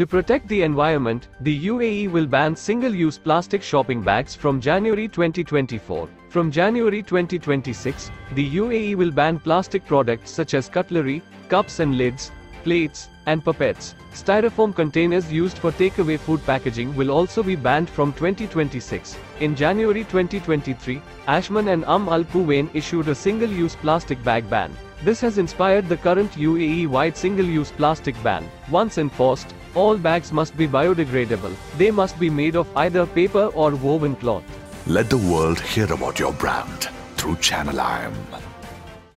To protect the environment, the UAE will ban single-use plastic shopping bags from January 2024. From January 2026, the UAE will ban plastic products such as cutlery, cups and lids, plates, and pipettes. Styrofoam containers used for takeaway food packaging will also be banned from 2026. In January 2023, Ajman and Umm Al Quwain issued a single-use plastic bag ban. This has inspired the current UAE-wide single-use plastic ban. Once enforced, all bags must be biodegradable. They must be made of either paper or woven cloth. Let the world hear about your brand through Channel IAM.